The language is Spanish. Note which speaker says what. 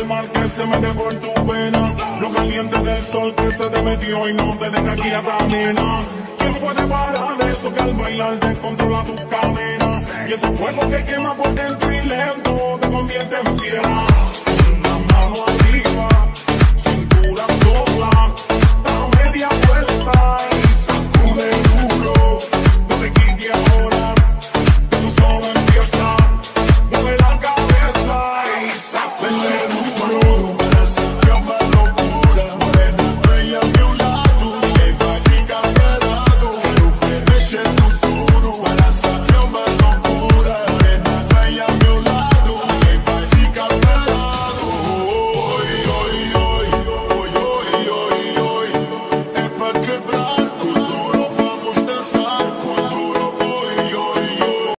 Speaker 1: el mar que se mete por tu pena. Lo caliente del sol que se te metió y no te deja aquí a caminar. ¿Quién puede parar eso que al bailar descontrola tu cadena? Y ese fuego que quema por dentro y le